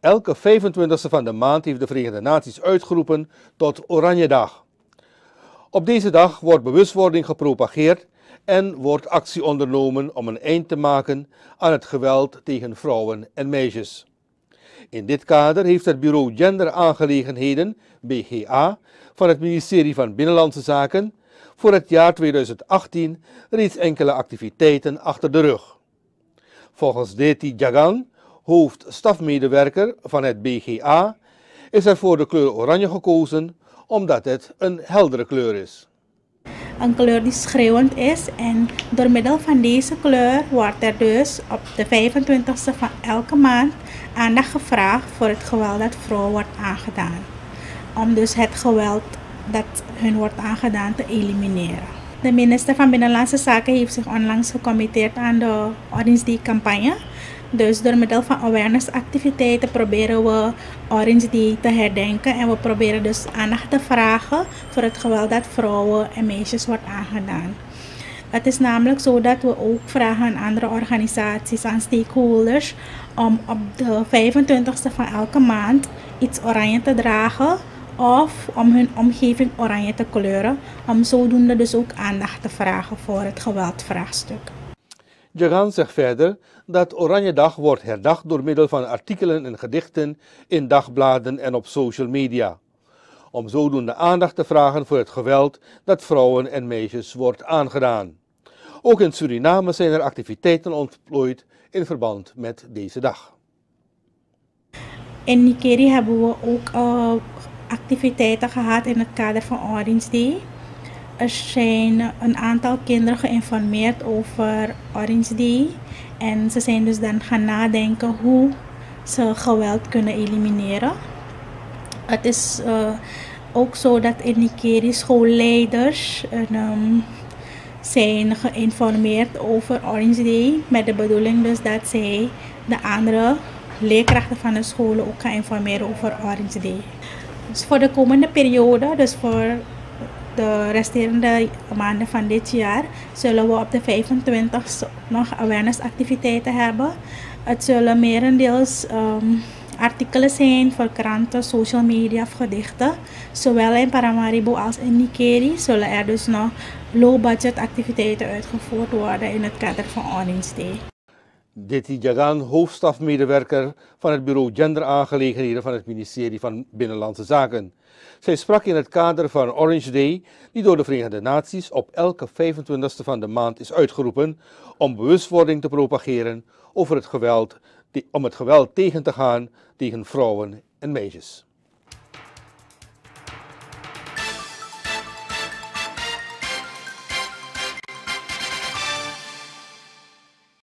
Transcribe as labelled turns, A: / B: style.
A: Elke 25e van de maand heeft de Verenigde Naties uitgeroepen tot Oranje Dag. Op deze dag wordt bewustwording gepropageerd en wordt actie ondernomen om een eind te maken aan het geweld tegen vrouwen en meisjes. In dit kader heeft het Bureau Genderaangelegenheden, BGA, van het ministerie van Binnenlandse Zaken voor het jaar 2018 reeds enkele activiteiten achter de rug. Volgens Deti Jagan, hoofdstafmedewerker van het BGA, is er voor de kleur oranje gekozen omdat het een heldere kleur is.
B: Een kleur die schreeuwend is en door middel van deze kleur wordt er dus op de 25e van elke maand aandacht gevraagd voor het geweld dat vrouwen wordt aangedaan. Om dus het geweld dat hun wordt aangedaan te elimineren. De minister van Binnenlandse Zaken heeft zich onlangs gecommitteerd aan de campagne. Dus door middel van awareness activiteiten proberen we Orange Day te herdenken en we proberen dus aandacht te vragen voor het geweld dat vrouwen en meisjes wordt aangedaan. Het is namelijk zo dat we ook vragen aan andere organisaties, aan stakeholders, om op de 25e van elke maand iets oranje te dragen of om hun omgeving oranje te kleuren, om zodoende dus ook aandacht te vragen voor het geweldvraagstuk.
A: Jagan zegt verder dat Oranje Dag wordt herdacht door middel van artikelen en gedichten in dagbladen en op social media. Om zodoende aandacht te vragen voor het geweld dat vrouwen en meisjes wordt aangedaan. Ook in Suriname zijn er activiteiten ontplooid in verband met deze dag.
B: In Nigeria hebben we ook uh, activiteiten gehad in het kader van Orange Day. Er zijn een aantal kinderen geïnformeerd over Orange Day. En ze zijn dus dan gaan nadenken hoe ze geweld kunnen elimineren. Het is uh, ook zo dat in Nigeria schoolleiders um, zijn geïnformeerd over Orange Day. Met de bedoeling dus dat zij de andere leerkrachten van de scholen ook gaan informeren over Orange Day. Dus voor de komende periode, dus voor de resterende maanden van dit jaar, zullen we op de 25 nog awareness activiteiten hebben. Het zullen merendeels um, artikelen zijn voor kranten, social media of gedichten. Zowel in Paramaribo als in Nikeri zullen er dus nog low-budget activiteiten uitgevoerd worden in het kader van Orange Day.
A: Diti Jagan, hoofdstafmedewerker van het bureau Genderaangelegenheden van het ministerie van Binnenlandse Zaken. Zij sprak in het kader van Orange Day, die door de Verenigde Naties op elke 25e van de maand is uitgeroepen om bewustwording te propageren over het geweld, om het geweld tegen te gaan tegen vrouwen en meisjes.